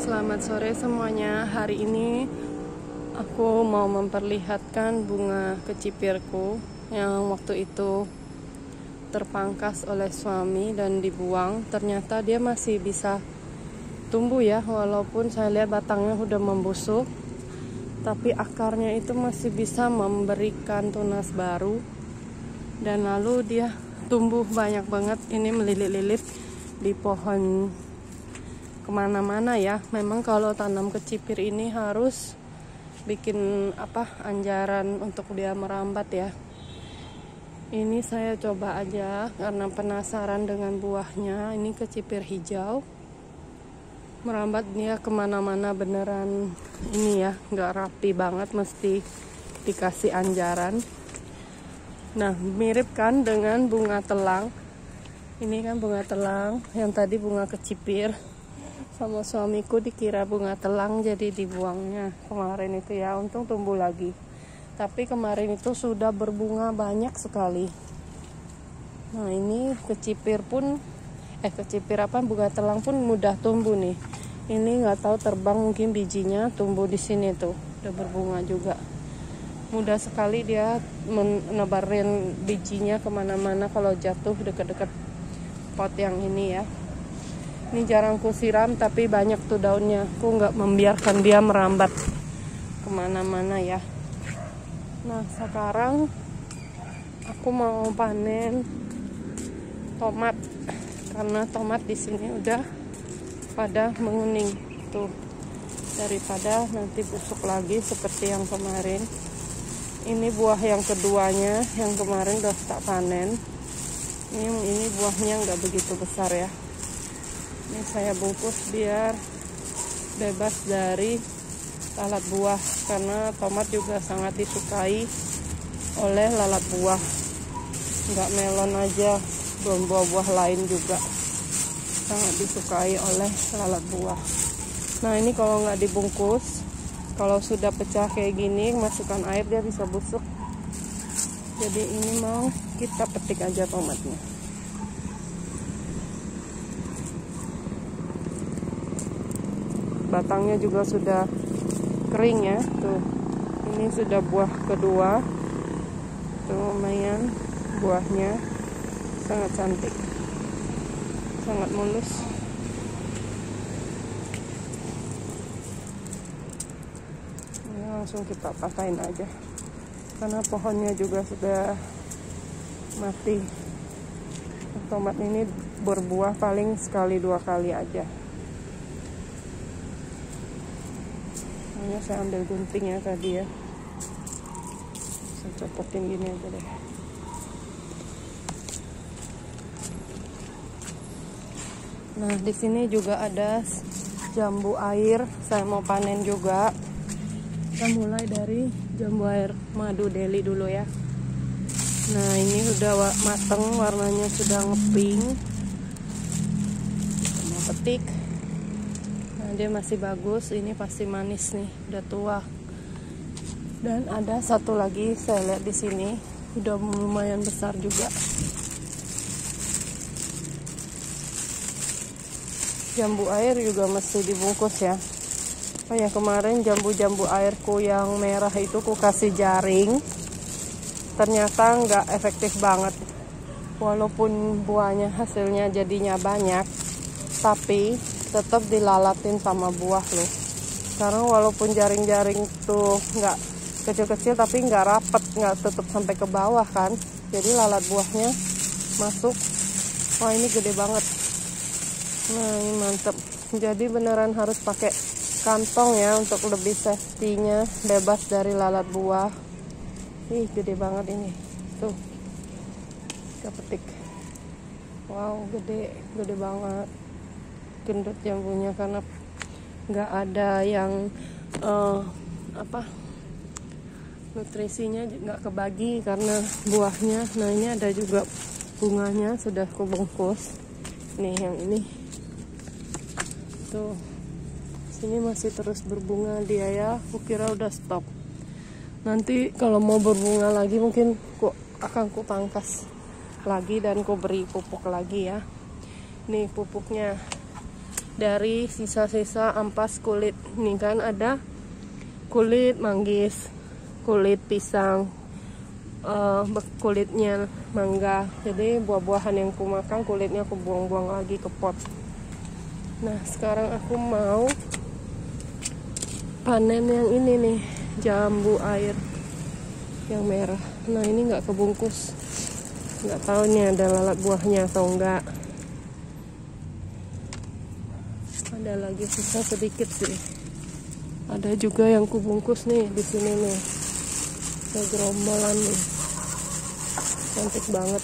selamat sore semuanya. Hari ini aku mau memperlihatkan bunga kecipirku yang waktu itu terpangkas oleh suami dan dibuang. Ternyata dia masih bisa tumbuh ya, walaupun saya lihat batangnya udah membusuk. Tapi akarnya itu masih bisa memberikan tunas baru. Dan lalu dia tumbuh banyak banget. Ini melilit-lilit di pohon ke mana-mana ya. Memang kalau tanam kecipir ini harus bikin apa anjaran untuk dia merambat ya. Ini saya coba aja karena penasaran dengan buahnya. Ini kecipir hijau. Merambat dia ke mana-mana beneran. Ini ya nggak rapi banget mesti dikasih anjaran. Nah mirip kan dengan bunga telang? Ini kan bunga telang yang tadi bunga kecipir sama suamiku dikira bunga telang jadi dibuangnya. Kemarin itu ya untung tumbuh lagi. Tapi kemarin itu sudah berbunga banyak sekali. Nah ini kecipir pun eh kecipir apa bunga telang pun mudah tumbuh nih. Ini nggak tahu terbang mungkin bijinya tumbuh di sini tuh. Udah berbunga juga. Mudah sekali dia menebarin bijinya ke mana-mana kalau jatuh deket-deket pot yang ini ya ini jarang ku siram tapi banyak tuh daunnya. Aku nggak membiarkan dia merambat ke mana-mana ya. Nah sekarang aku mau panen tomat. Karena tomat di sini udah pada menguning tuh. Daripada nanti busuk lagi seperti yang kemarin. Ini buah yang keduanya yang kemarin udah tak panen. Ini ini buahnya nggak begitu besar ya ini saya bungkus biar bebas dari lalat buah karena tomat juga sangat disukai oleh lalat buah. Nggak melon aja belum buah-buah lain juga sangat disukai oleh lalat buah. Nah ini kalau nggak dibungkus kalau sudah pecah kayak gini masukkan air dia bisa busuk. Jadi ini mau kita petik aja tomatnya batangnya juga sudah kering ya. Tuh ini sudah buah kedua. Tuh lumayan buahnya. Sangat cantik. Sangat mulus. Ini langsung kita patahin aja. Karena pohonnya juga sudah mati. Tomat ini berbuah paling sekali dua kali aja saya ambil gunting ya tadi ya. Saya copotin gini aja deh. Nah di sini juga ada jambu air. Saya mau panen juga. Kita mulai dari jambu air madu deli dulu ya. Nah ini udah mateng warnanya sudah ngeping kita mau petik dia masih bagus ini pasti manis nih udah tua. Dan ada satu lagi saya lihat di sini udah lumayan besar juga. Jambu air juga mesti dibungkus ya. Oh ya kemarin jambu-jambu airku yang merah itu ku kasih jaring. Ternyata nggak efektif banget. Walaupun buahnya hasilnya jadinya banyak tapi tetap dilalatin sama buah loh karena walaupun jaring-jaring tuh nggak kecil-kecil tapi nggak rapet nggak tetap sampai ke bawah kan jadi lalat buahnya masuk wah ini gede banget nah ini mantep jadi beneran harus pakai kantong ya untuk lebih safety-nya bebas dari lalat buah Ih, gede banget ini. Tuh. Kita petik. Wow, gede, gede banget. Gendut jambunya karena nggak ada yang uh, apa nutrisinya nggak kebagi karena buahnya. Nah ini ada juga bunganya sudah kubungkus. Nih yang ini. Tuh. Sini masih terus berbunga dia ya. Kukira udah stop nanti kalau mau berbunga lagi mungkin ku akan ku pangkas lagi dan ku beri pupuk lagi ya nih pupuknya dari sisa-sisa ampas kulit. Ini kan ada kulit manggis kulit pisang uh, kulitnya mangga. Jadi buah-buahan yang aku makan kulitnya aku buang-buang lagi ke pot. Nah sekarang aku mau panen yang ini nih jambu air yang merah. Nah ini nggak kebungkus. Nggak tahu nih ada lalat buahnya atau enggak ada lagi sisa sedikit sih. Ada juga yang kubungkus nih di sini nih. Gerombolan nih. Cantik banget.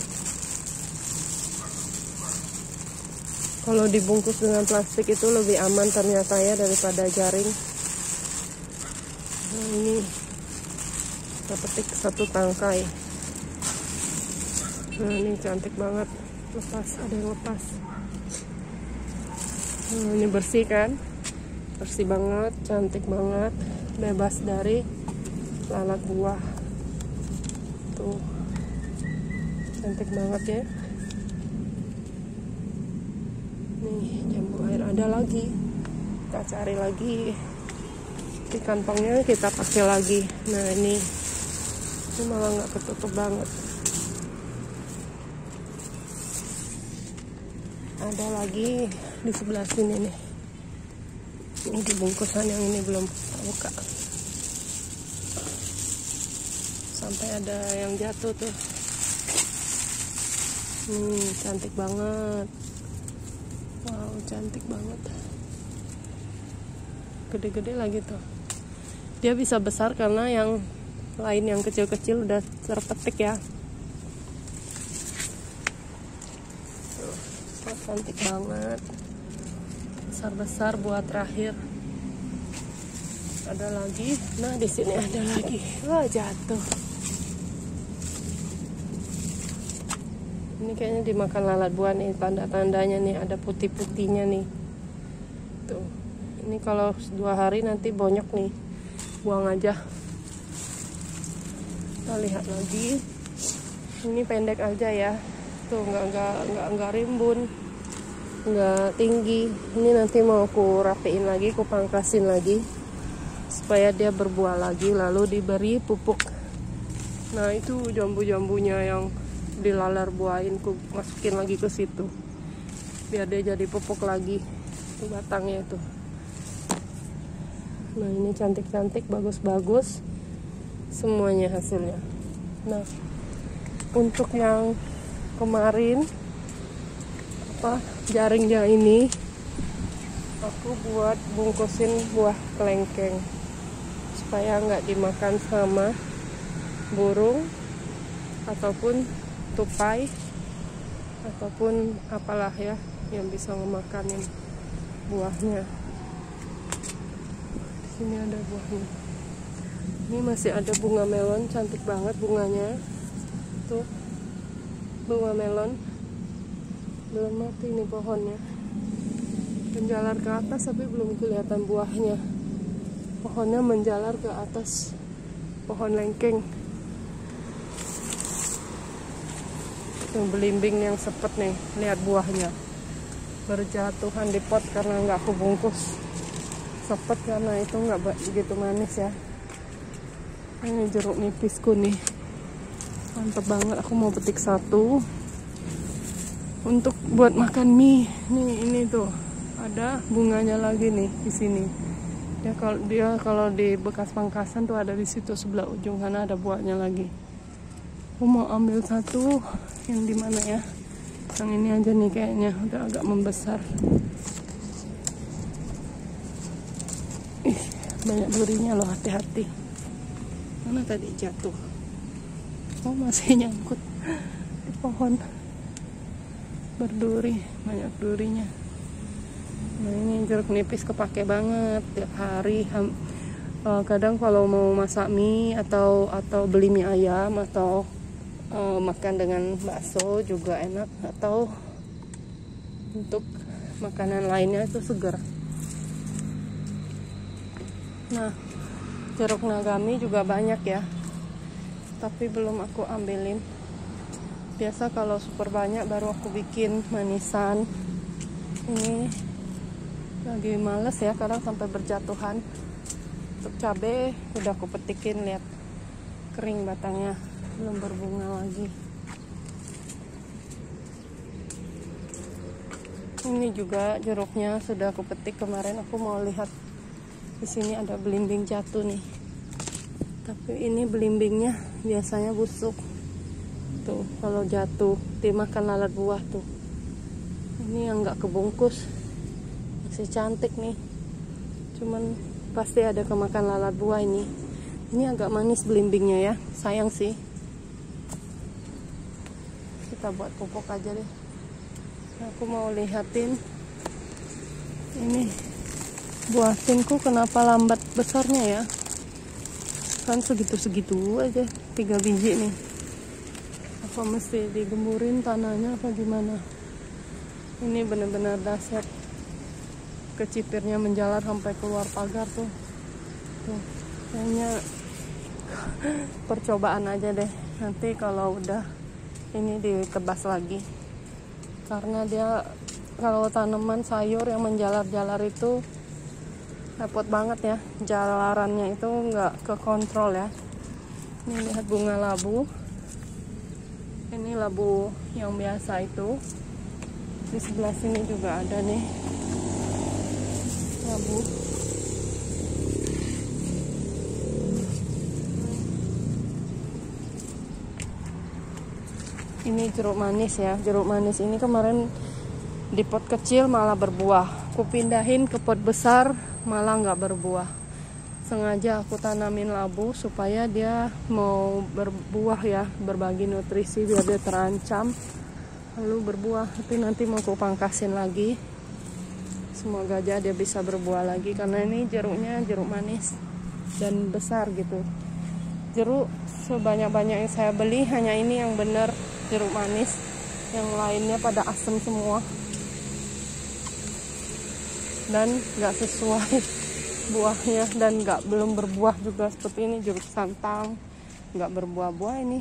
Kalau dibungkus dengan plastik itu lebih aman ternyata ya daripada jaring. Nah ini. Kita petik satu tangkai. Nah ini cantik banget. Lepas ada yang lepas nah, ini bersih kan? Bersih banget cantik banget bebas dari lalat buah. Tuh cantik banget ya. Nih jambu air ada lagi. Kita cari lagi. Di kantongnya kita pakai lagi. Nah ini. Ini malah nggak ketutup banget. Ada lagi di sebelah sini nih. Ini di bungkusan yang ini belum buka. Sampai ada yang jatuh tuh. Hmm cantik banget. Wow cantik banget. Gede-gede lagi tuh. Dia bisa besar karena yang lain yang kecil-kecil udah terpetik ya. Cantik banget besar-besar buat terakhir. Ada lagi? Nah di sini ada lagi. Wah jatuh. Ini kayaknya dimakan lalat buah nih tanda-tandanya nih ada putih-putihnya nih. Tuh ini kalau dua hari nanti bonyok nih. Buang aja. Kita lihat lagi. Ini pendek aja ya. Tuh nggak nggak nggak nggak rimbun nggak tinggi. Ini nanti mau aku rapiin lagi aku pangkasin lagi supaya dia berbuah lagi lalu diberi pupuk. Nah itu jambu-jambunya yang dilalar buahin ku masukin lagi ke situ biar dia jadi pupuk lagi itu batangnya itu. Nah ini cantik-cantik bagus-bagus semuanya hasilnya. Nah untuk yang kemarin apa jaringnya ini aku buat bungkusin buah kelengkeng supaya nggak dimakan sama burung ataupun tupai ataupun apalah ya yang bisa memakanin buahnya. Di sini ada buahnya. Ini masih ada bunga melon cantik banget bunganya. Tuh bunga melon belum mati nih pohonnya. Menjalar ke atas tapi belum kelihatan buahnya. Pohonnya menjalar ke atas pohon lengkeng. Yang belimbing yang sepet nih lihat buahnya. Berjatuhan di pot karena nggak aku bungkus sepet karena itu nggak begitu manis ya. Ini jeruk nipisku nih mantep banget aku mau petik satu untuk buat makan mie. Nih ini tuh ada bunganya lagi nih di sini. Ya kalau dia kalau di bekas pangkasan tuh ada di situ sebelah ujung sana ada buahnya lagi. Aku mau ambil satu yang di mana ya? Yang ini aja nih kayaknya udah agak membesar. Ih banyak durinya loh hati-hati. Mana tadi jatuh? Oh masih nyangkut di pohon berduri banyak durinya. Nah ini jeruk nipis kepake banget tiap hari. Uh, kadang kalau mau masak mie atau atau beli mie ayam atau uh, makan dengan bakso juga enak atau untuk makanan lainnya itu segar nah jeruk nagami juga banyak ya tapi belum aku ambilin biasa kalau super banyak baru aku bikin manisan. Ini lagi males ya kadang sampai berjatuhan. Untuk cabai udah aku petikin lihat kering batangnya belum berbunga lagi. Ini juga jeruknya sudah aku petik kemarin. Aku mau lihat di sini ada belimbing jatuh nih. Tapi ini belimbingnya biasanya busuk tuh kalau jatuh dimakan lalat buah tuh. Ini yang nggak kebungkus. Masih cantik nih. Cuman pasti ada kemakan lalat buah ini. Ini agak manis belimbingnya ya. Sayang sih. Kita buat pupuk aja deh. Aku mau lihatin. Ini buah tinku kenapa lambat besarnya ya? Kan segitu-segitu aja. Tiga biji nih apa mesti digemurin tanahnya apa gimana? Ini benar-benar dasar kecipirnya menjalar sampai keluar pagar tuh. Tuh kayaknya percobaan aja deh. Nanti kalau udah ini ditebas lagi. Karena dia kalau tanaman sayur yang menjalar-jalar itu repot banget ya. Jalarannya itu nggak ke kontrol ya. Ini lihat bunga labu ini labu yang biasa itu. Di sebelah sini juga ada nih. Labu. Ini jeruk manis ya. Jeruk manis ini kemarin di pot kecil malah berbuah. Aku pindahin ke pot besar malah nggak berbuah sengaja aku tanamin labu supaya dia mau berbuah ya berbagi nutrisi biar dia terancam. Lalu berbuah tapi nanti mau aku pangkasin lagi. Semoga aja dia bisa berbuah lagi karena ini jeruknya jeruk manis dan besar gitu. Jeruk sebanyak-banyak yang saya beli hanya ini yang benar jeruk manis. Yang lainnya pada asam semua. Dan nggak sesuai buahnya dan nggak belum berbuah juga seperti ini jeruk santang nggak berbuah-buah ini.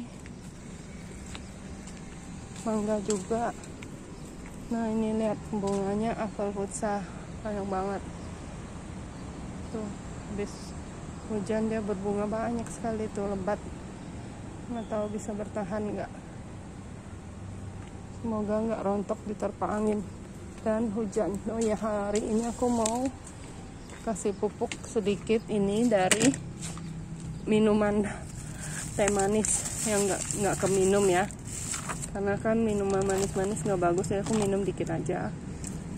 Mangga juga. Nah ini lihat bunganya apel putsa sayang banget. Tuh habis hujan dia berbunga banyak sekali tuh lebat. Nggak tahu bisa bertahan nggak. Semoga nggak rontok diterpa angin dan hujan. Oh ya hari ini aku mau kasih pupuk sedikit ini dari minuman teh manis yang nggak nggak keminum ya. Karena kan minuman manis-manis nggak bagus ya aku minum dikit aja.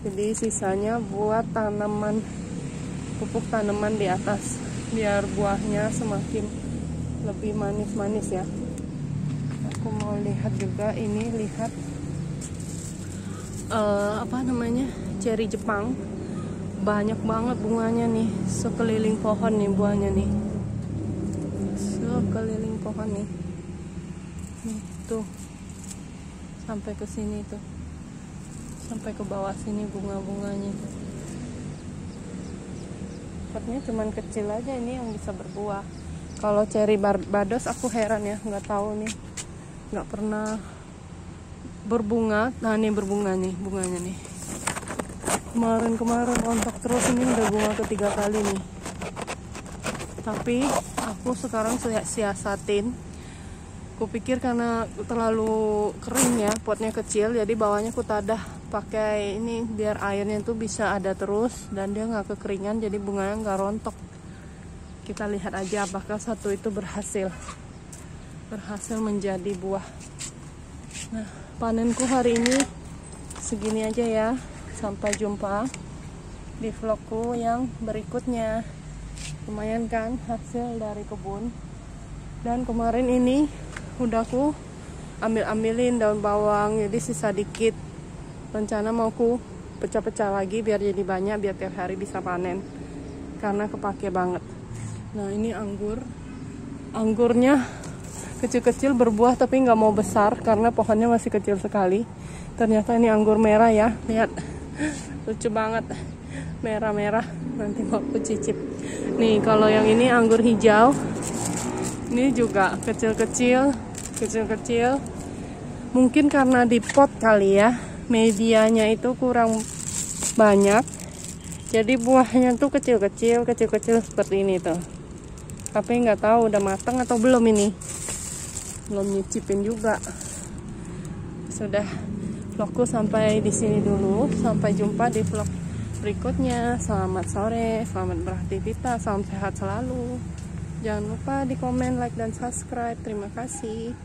Jadi sisanya buat tanaman pupuk tanaman di atas biar buahnya semakin lebih manis-manis ya. Aku mau lihat juga ini lihat uh, apa namanya cherry Jepang banyak banget bunganya nih. Sekeliling pohon nih buahnya nih. Sekeliling pohon nih. Nih tuh. Sampai ke sini tuh. Sampai ke bawah sini bunga-bunganya. Potnya cuman kecil aja ini yang bisa berbuah. Kalau cherry barbados aku heran ya nggak tahu nih. Nggak pernah berbunga. Nah ini berbunga nih bunganya nih kemarin-kemarin rontok terus ini udah bunga ketiga kali nih. Tapi aku sekarang siasatin. Kupikir karena terlalu kering ya potnya kecil jadi bawahnya ku tadah pakai ini biar airnya tuh bisa ada terus dan dia nggak kekeringan jadi bunganya nggak rontok. Kita lihat aja apakah satu itu berhasil. Berhasil menjadi buah. Nah panenku hari ini segini aja ya sampai jumpa di vlogku yang berikutnya. Lumayan kan hasil dari kebun. Dan kemarin ini udah aku ambil-ambilin daun bawang jadi sisa dikit. Rencana mau ku pecah-pecah lagi biar jadi banyak biar tiap hari bisa panen. Karena kepake banget. Nah ini anggur. Anggurnya kecil-kecil berbuah tapi nggak mau besar karena pohonnya masih kecil sekali. Ternyata ini anggur merah ya lihat lucu banget. Merah-merah. Nanti mau aku cicip. Nih kalau yang ini anggur hijau. Ini juga kecil-kecil kecil-kecil. Mungkin karena di pot kali ya medianya itu kurang banyak. Jadi buahnya tuh kecil-kecil kecil-kecil seperti ini tuh. Tapi nggak tahu udah matang atau belum ini. Belum nyicipin juga. Sudah vlogku sampai di sini dulu. Sampai jumpa di vlog berikutnya. Selamat sore selamat beraktivitas salam sehat selalu. Jangan lupa di komen like dan subscribe. Terima kasih